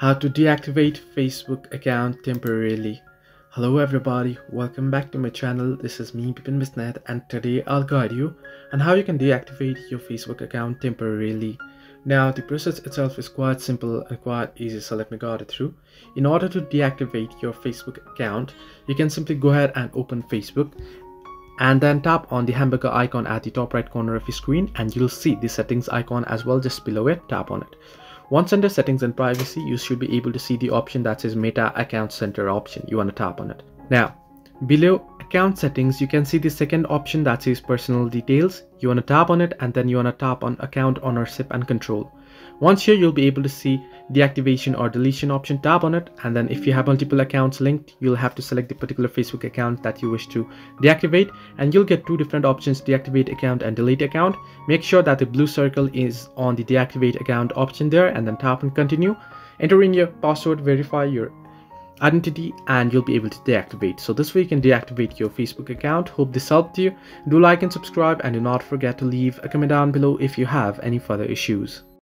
How to deactivate Facebook account temporarily. Hello everybody, welcome back to my channel. This is me Bipin Bisnet and today I'll guide you on how you can deactivate your Facebook account temporarily. Now the process itself is quite simple and quite easy so let me guide it through. In order to deactivate your Facebook account, you can simply go ahead and open Facebook and then tap on the hamburger icon at the top right corner of your screen and you'll see the settings icon as well just below it tap on it once under settings and privacy, you should be able to see the option that says Meta Account Center option. You want to tap on it. Now, below account settings, you can see the second option that says personal details. You want to tap on it and then you want to tap on account ownership and control. Once here, you'll be able to see the deactivation or deletion option, tap on it. And then if you have multiple accounts linked, you'll have to select the particular Facebook account that you wish to deactivate. And you'll get two different options, deactivate account and delete account. Make sure that the blue circle is on the deactivate account option there and then tap and continue. Enter in your password, verify your identity and you'll be able to deactivate. So this way you can deactivate your facebook account. Hope this helped you. Do like and subscribe and do not forget to leave a comment down below if you have any further issues